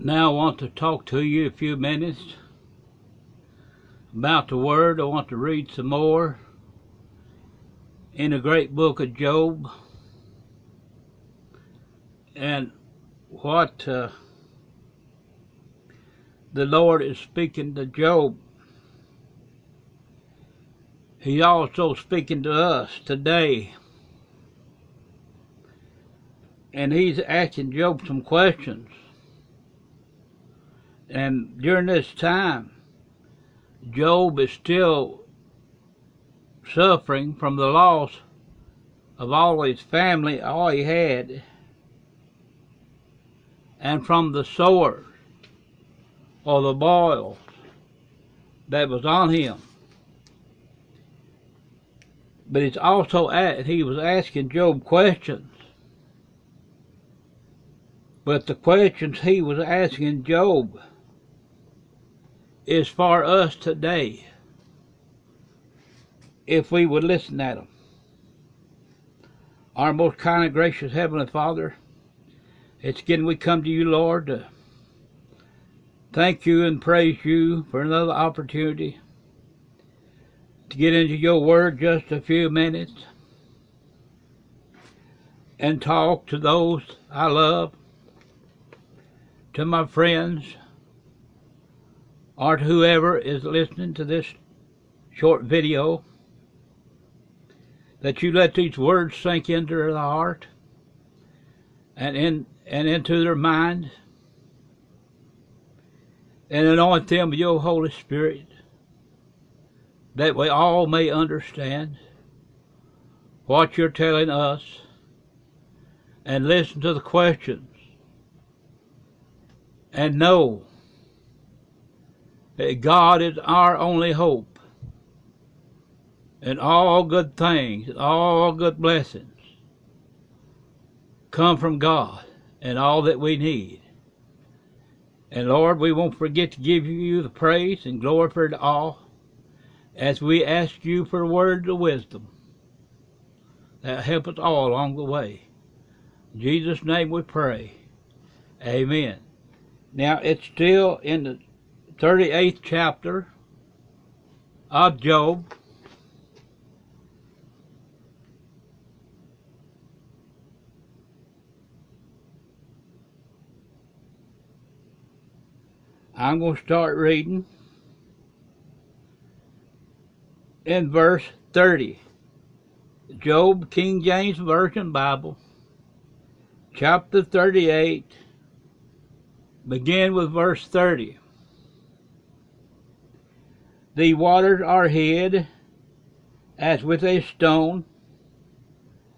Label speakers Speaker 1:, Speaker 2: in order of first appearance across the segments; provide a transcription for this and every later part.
Speaker 1: Now I want to talk to you a few minutes about the Word. I want to read some more in the great book of Job and what uh, the Lord is speaking to Job. He's also speaking to us today. And he's asking Job some questions. And during this time, Job is still suffering from the loss of all his family, all he had, and from the sores or the boils that was on him. But it's also at, he was asking Job questions. But the questions he was asking Job is for us today if we would listen at them. Our most kind and gracious Heavenly Father, it's again we come to you, Lord, to thank you and praise you for another opportunity to get into your word just a few minutes and talk to those I love, to my friends, or to whoever is listening to this short video, that you let these words sink into their heart and in and into their mind and anoint them with your Holy Spirit that we all may understand what you're telling us and listen to the questions and know God is our only hope and all good things, all good blessings come from God and all that we need. And Lord, we won't forget to give you the praise and glory for it all as we ask you for words of wisdom that help us all along the way. In Jesus' name we pray. Amen. Now it's still in the 38th chapter of Job. I'm going to start reading in verse 30. Job, King James Version Bible, chapter 38, begin with verse 30. The waters are hid as with a stone,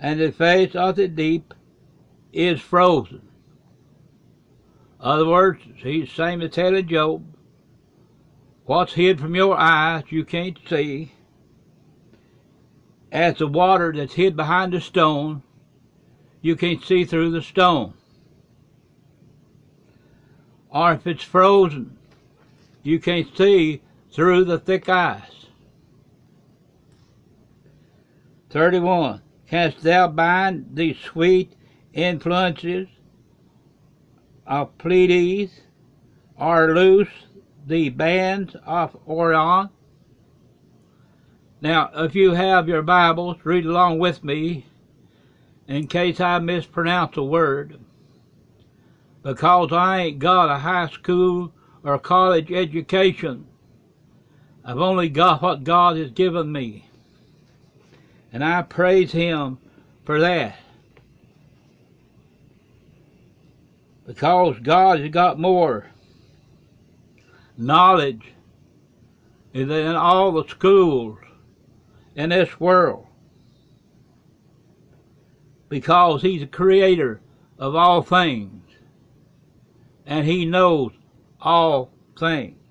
Speaker 1: and the face of the deep is frozen. Other words, he's saying to tell Job, what's hid from your eyes you can't see, as the water that's hid behind the stone, you can't see through the stone. Or if it's frozen, you can't see through the thick ice. 31. Canst thou bind the sweet influences of Pleiades, or loose the bands of Orion? Now, if you have your Bibles, read along with me in case I mispronounce a word. Because I ain't got a high school or college education. I've only got what God has given me. And I praise Him for that. Because God has got more knowledge than all the schools in this world because he's the creator of all things and he knows all things.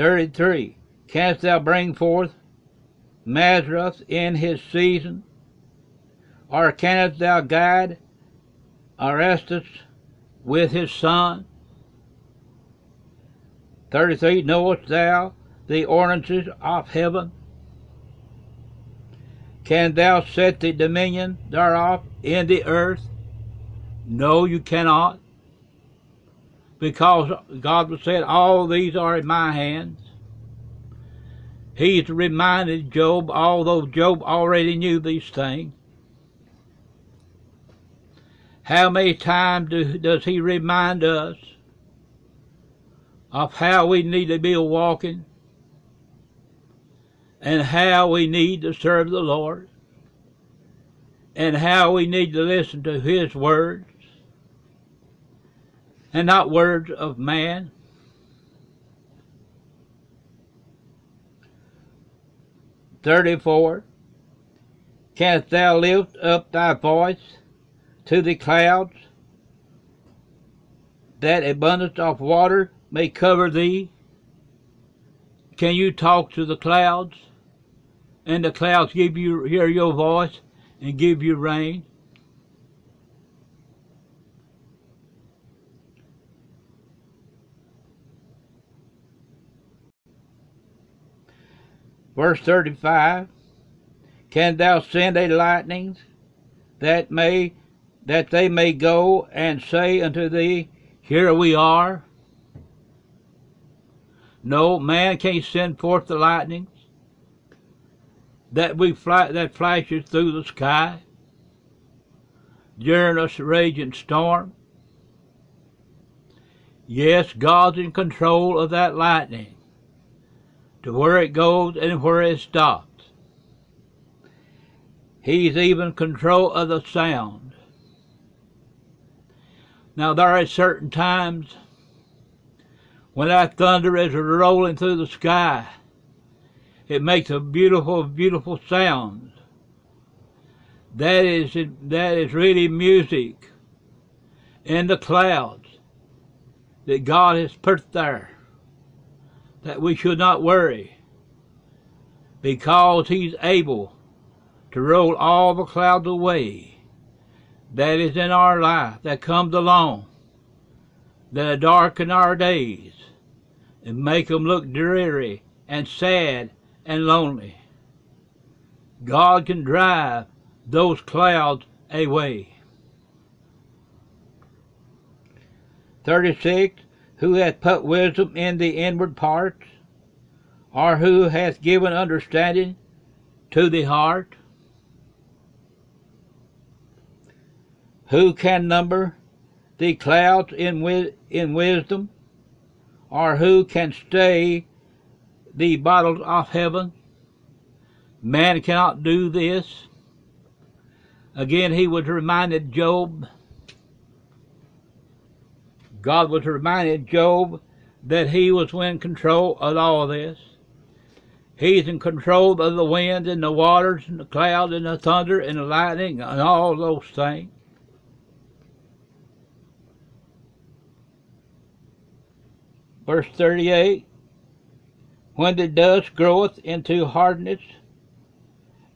Speaker 1: Thirty-three. Canst thou bring forth Mazzaroth in his season? Or canst thou guide Arcturus with his son? 33. Knowest thou the ordinances of heaven? Can thou set the dominion thereof in the earth? No, you cannot. Because God said, All these are in my hands. He's reminded Job, although Job already knew these things. How many times do, does he remind us of how we need to be walking and how we need to serve the Lord and how we need to listen to His words and not words of man. Thirty-four. Canst thou lift up thy voice to the clouds, that abundance of water may cover thee? Can you talk to the clouds, and the clouds give you hear your voice and give you rain? Verse 35 Can thou send a lightning that may that they may go and say unto thee, Here we are? No, man can't send forth the lightnings that we fly, that flashes through the sky during a raging storm. Yes, God's in control of that lightning to where it goes and where it stops. He's even control of the sound. Now there are certain times when that thunder is rolling through the sky. It makes a beautiful, beautiful sound. That is that is really music in the clouds that God has put there that we should not worry because he's able to roll all the clouds away that is in our life that comes along that darken our days and make them look dreary and sad and lonely. God can drive those clouds away. 36 who hath put wisdom in the inward parts, or who hath given understanding to the heart? Who can number the clouds in, wi- in wisdom, or who can stay the bottles of heaven? Man cannot do this. Again, he was reminded Job God was reminding Job that he was in control of all this. He's in control of the winds and the waters and the clouds and the thunder and the lightning and all those things. Verse 38 When the dust groweth into hardness,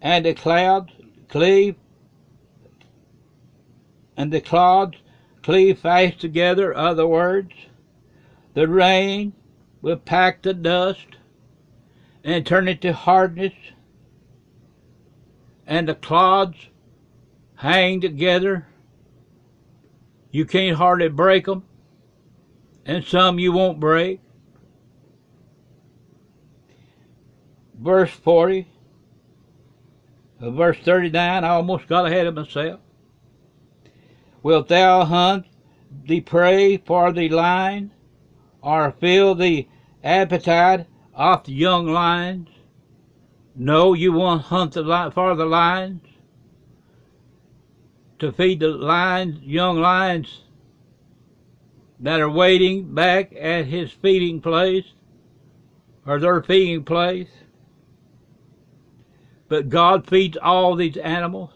Speaker 1: and the clouds cleave, and the clouds cleave fast together, other words, the rain will pack the dust and turn it to hardness, and the clods hang together. You can't hardly break them, and some you won't break. Verse 40, uh, verse 39, I almost got ahead of myself. Wilt thou hunt the prey for the lion, or fill the appetite of the young lions? No, you won't hunt the li- for the lions to feed the lions, young lions that are waiting back at his feeding place or their feeding place. But God feeds all these animals.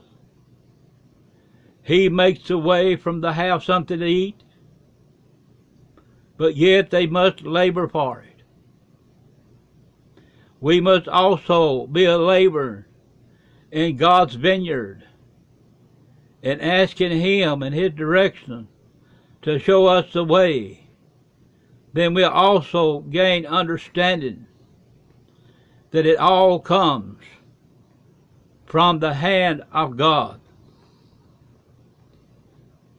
Speaker 1: He makes a way from the have something to eat, but yet they must labor for it. We must also be a laborer in God's vineyard and asking Him and His direction to show us the way. Then we'll also gain understanding that it all comes from the hand of God.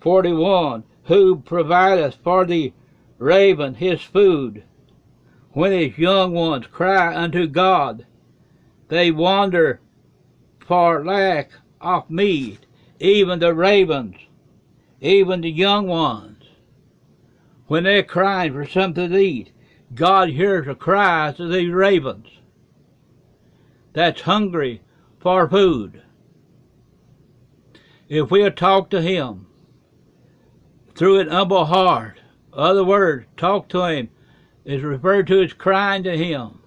Speaker 1: 41. Who provideth for the raven his food. When his young ones cry unto God, they wander for lack of meat, even the ravens, even the young ones. When they're crying for something to eat, God hears the cries of these ravens that's hungry for food. If we'll talk to Him through an humble heart, other words, talk to Him is referred to as crying to Him.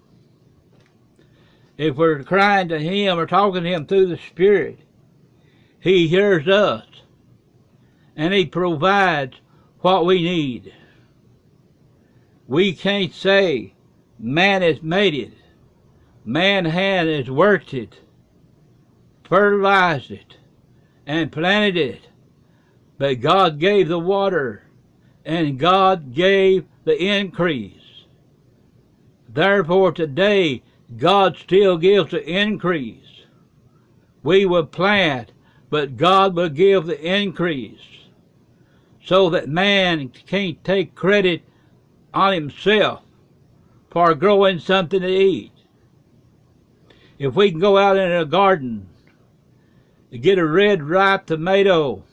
Speaker 1: If we're crying to Him or talking to Him through the Spirit, He hears us and He provides what we need. We can't say man has made it. Man hand has worked it, fertilized it, and planted it. But God gave the water, and God gave the increase. Therefore, today, God still gives the increase. We will plant, but God will give the increase. So that man can't take credit on himself for growing something to eat. If we can go out in a garden and get a red ripe tomato,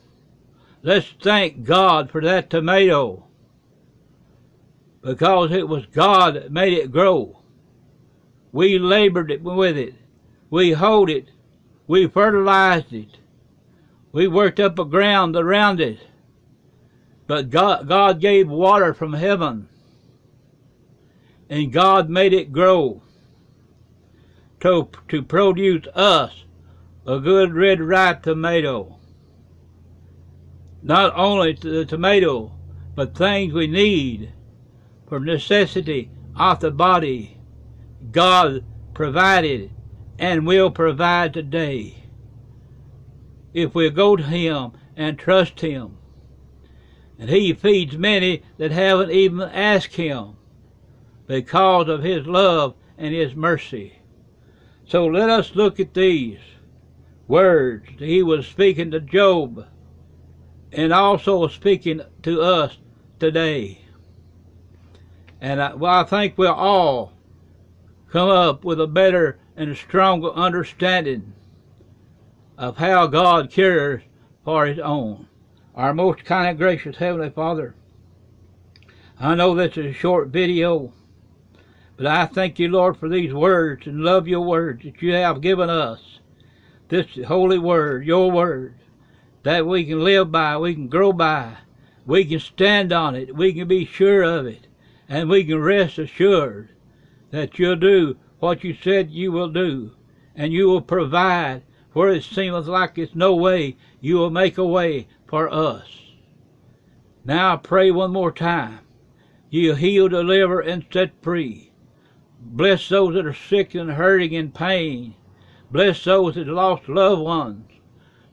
Speaker 1: let's thank God for that tomato because it was God that made it grow. We labored it with it. We hoed it. We fertilized it. We worked up a ground around it. But God, God gave water from heaven. And God made it grow to, to produce us a good red ripe tomato. Not only to the tomato, but things we need for necessity of the body. God provided and will provide today. If we go to Him and trust Him. And He feeds many that haven't even asked Him because of His love and His mercy. So let us look at these words he was speaking to Job and also speaking to us today. And I, well, I think we'll all come up with a better and a stronger understanding of how God cares for his own. Our most kind and gracious Heavenly Father, I know this is a short video, but I thank you, Lord, for these words and love your words that you have given us. This holy word, your word, that we can live by, we can grow by, we can stand on it, we can be sure of it, and we can rest assured that you'll do what you said you will do, and you will provide where it seemeth like it's no way, you will make a way for us. Now I pray one more time. You'll heal, deliver, and set free. Bless those that are sick and hurting and pain. Bless those that lost loved ones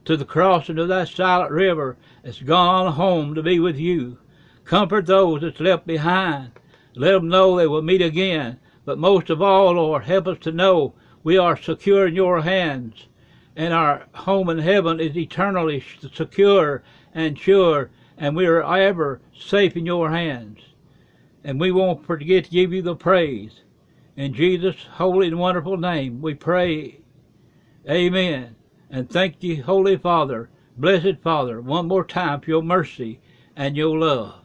Speaker 1: to the crossing of that silent river that's gone home to be with you. Comfort those that's left behind. Let them know they will meet again. But most of all, Lord, help us to know we are secure in your hands. And our home in heaven is eternally secure and sure. And we are ever safe in your hands. And we won't forget to give you the praise. In Jesus' holy and wonderful name we pray. Amen. And thank you, Holy Father, blessed Father, one more time for your mercy and your love.